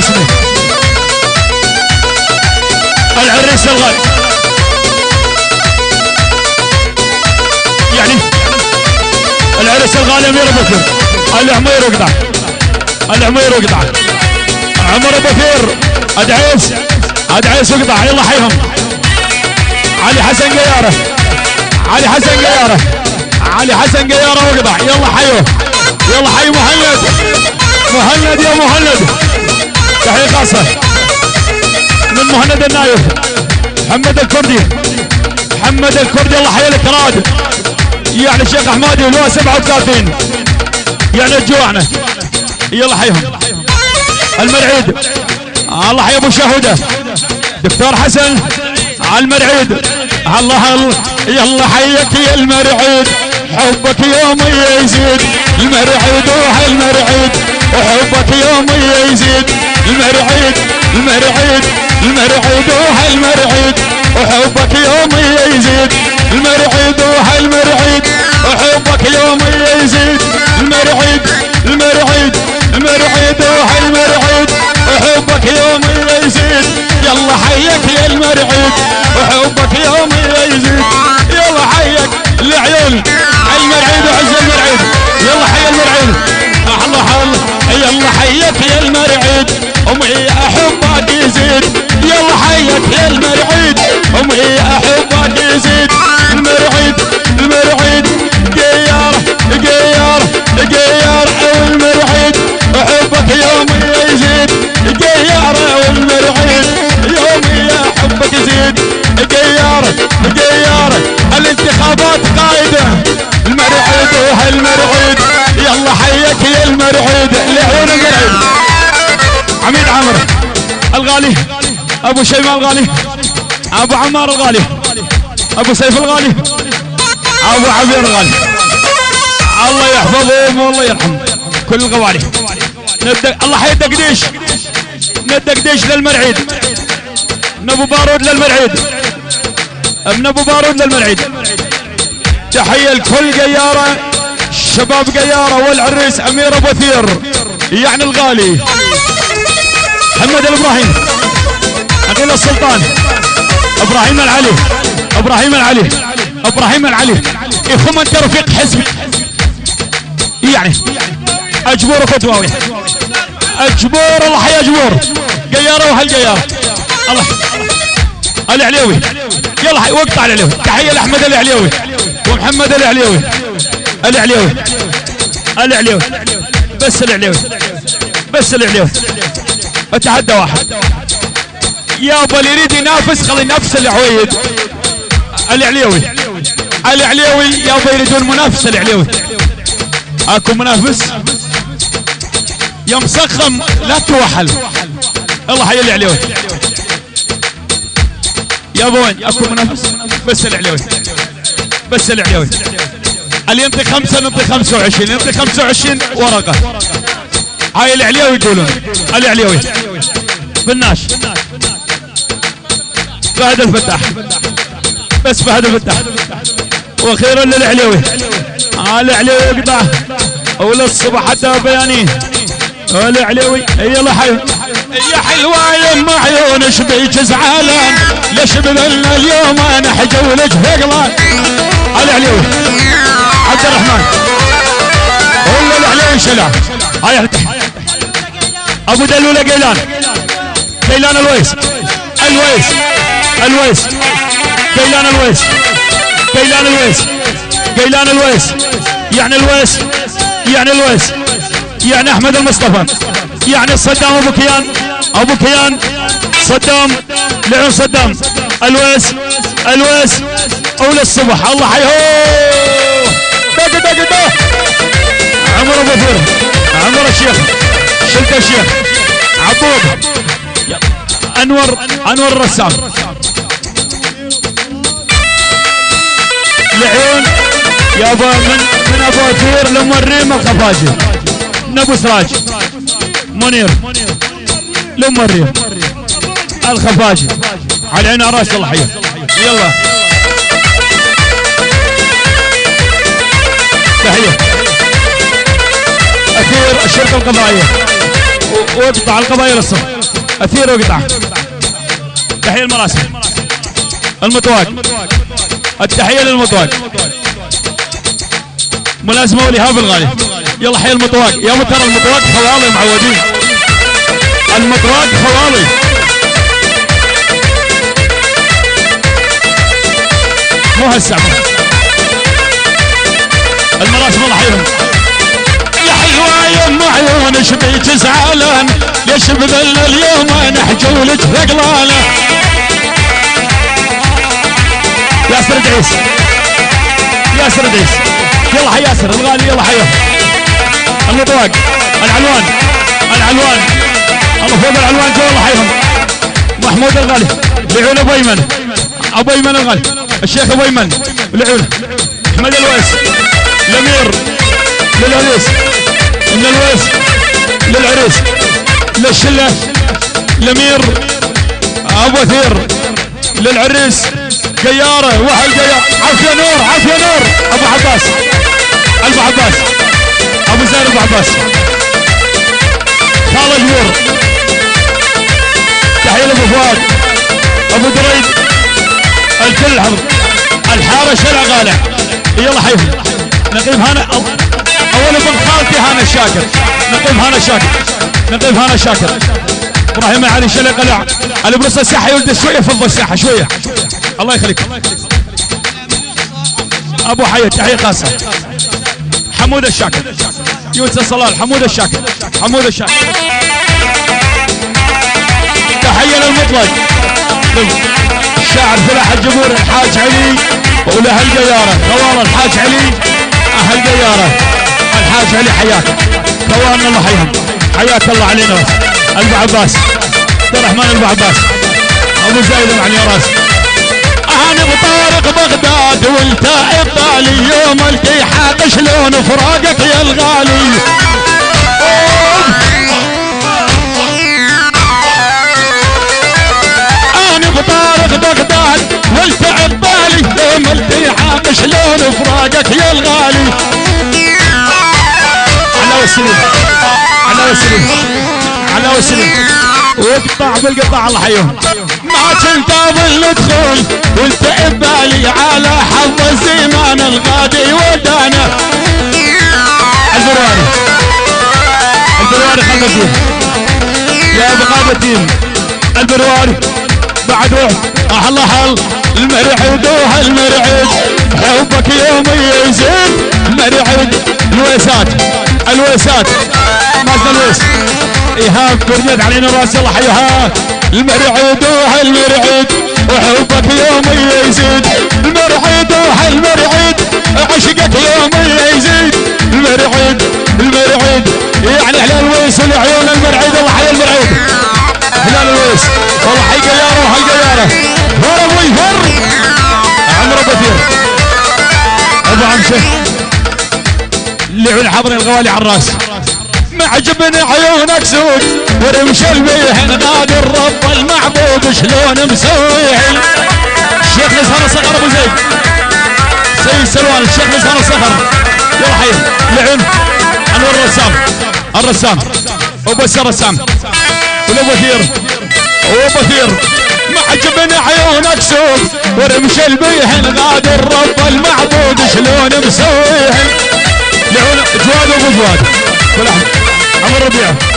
الرسمي العريس الغالي. يعني العريس الغالي أمير بكر العمير وقطع العمير وقطع عمر بكر أدعيس أدعيس وقطع يلا حيهم. علي حسن قيارة. علي حسن قيارة. علي حسن قيارة وقطع يلا حيوه يلا حي مهند. مهند يا مهند. تحية خاصة من مهند النايف. محمد الكردي. محمد الكردي الله حي لك راد. يعني الشيخ أحمدي له 37 يعني جوعنا يلا حيهم. المرعيد. الله حي أبو شهودة. دكتور حسن. على المرعيد. الله يلا حيك يا المرعيد. حبك يوم يزيد. المرعيد وح المرعيد. وحبك يوم يزيد. المرعيد المرعيد المرعيد وح المرعيد وحبك يوم يزيد. الغالي أبو شيماء الغالي أبو عمار الغالي أبو سيف الغالي أبو عبير الغالي. الله يحفظهم والله يرحم كل الغوالي الله حي الدقديش ندقديش للمرعيد؟ من أبو بارود للمرعيد. من أبو بارود للمرعيد. تحية لكل قيارة شباب قيارة والعريس أمير أبو ثير يعني الغالي. محمد الابراهيم أقول السلطان. إبراهيم العلي. إبراهيم العلي. إبراهيم العلي. اخو أنت رفيق حزبي يعني. أجبور فتواوي. أجبور الله حي أجبور. قياره وهالقياره الله. العليوي. يلا وقطع العليوي. تحية لأحمد العليوي. ومحمد العليوي. العليوي. العليوي. بس العليوي. بس العليوي. اتحدى واحد. يابا اللي يريد ينافس خلي ينافس العويد. العليوي. العليوي يابا يريدون منافس العليوي. أكو منافس؟ يا مسخم لا توحل. الله حي العليوي. يا وين؟ أكو منافس؟ بس العليوي. بس العليوي. اللي ينطي خمسة ننطي خمسة وعشرين. ينطي خمسة وعشرين ورقة. هاي العليوي يقولون العليوي بالناش. فهد الفتاح. بس فهد الفتاح. وأخيرا للعليوي العليوي يقطع وللصبح حتى بيانين العليوي يلا حي يا حلوة يما عيون شبيك زعلان ليش بذلنا اليوم أنا حجولك فقلان العليوي عبد الرحمن. ولا العليوي شلع هاي ابو دلولة قيلان قيلان الويس الويس الويس قيلان الويس قيلان الويس قيلان الويس يعني الويس يعني الويس يعني احمد المصطفى يعني صدام ابو كيان ابو كيان صدام لعن صدام الويس الويس اول الصبح الله حيهو عمر ابو ثير عمر الشيخ الشيخ عبود انور أنور الرسام لعيون يابا من من أبو ثير لمريم الخفاجي من ابو سراج منير. لمريم الخفاجي. على عين رأس الله حيه يلا. تحية. أثير الشرطه القضائية. واقطع القبائل الصف أثير واقطع تحية المراسم المطواق التحية للمطواق ملازمه ولهاب الغالي. يلا حي المطواق يا ترى المطواق خوالي معودين المطواق خوالي مو هسه المراسم الله يحييهم حلوة يا ام عيون شبيك زعلان ليش بذل اليوم أنا حجولك ياسر دعيس ياسر دعيس يلا حي ياسر الغالي يلا حيه المطواق العلوان العلوان الله فوق العلوان جو الله حيهم محمود الغالي لعون أبو أيمن. أبو أيمن الغالي الشيخ أبو أيمن لعون. أحمد الويس الأمير للعريس من الويس للعريس للشله الأمير أبو ثير للعريس قيارة واحد قيار عافية نور عافية نور. أبو عباس ابو عباس. أبو زين ابو عباس. خالد نور. تحية لأبو فؤاد. أبو دريد. الكل حضر الحارة شلع غالع. يلا حيهم نقيب هانا ابن خالتي هانا الشاكر نقيب هانا الشاكر نقيب هانا الشاكر إبراهيم علي شلع قلع. البرص الساحه يولد شوية فض الساحه شوية. الله يخليك. أبو حي تحية خاصة. حمود الشاكر. يوسف صلال حمود الشاكر. حمود الشاكر. تحية للمطلق. الشاعر فلاح الجمهور الحاج علي وله القياره خوان الحاج علي أهل قياره الحاج علي حياك. الله حيهم حياك الله علينا. أبو عباس. عبد الرحمن أبو عباس. أبو زايد مع راس. أنا بطارق بغداد وانت ابطالي يوم التي حاق شلون فراقك يا الغالي. أنا بطارق بغداد وسلم. على وسلم. على وسلم. واقطع بالقطع الله حيهم ما كنت أظل دخول وانت ببالي على حظ الزمان الغادي ودانا. البرواري البرواري خلنا نقول يا أبو غابتين البرواري بعد روح احل حل المرعد المرعد. حبك يوم يزيد. مرعد الويسات الويسات مازن الويس إيهاب كرنيت علينا رأس الله حيها المرعد المرعد وحبك يوم يزيد. المرعد المرعد عشقك يوم يزيد. المرعد المرعد. يعني هلال الويس والعيون المرعد الله حي المرعد. هلال الويس. والله حي قياره وحي قياره هرب ويفر عمرو بثير أبو عمشة. حضر الغوالي على الرأس. معجبني عيونك سود ورمش البيهن غادر رب المعبود شلون مسوي؟ الشيخ نزهر صقر أبو زيد. سيد سلوان الشيخ نزهر صقر يلا حي لعن. انور الرسام. الرسام. وبس الرسام. والأبو ثير وابو ثير معجبني عيونك سود ورمش البيهن غادر رب المعبود شلون مسوي؟ لعن جواد وابو أحد. عمر ربيع.